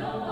know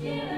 Yeah.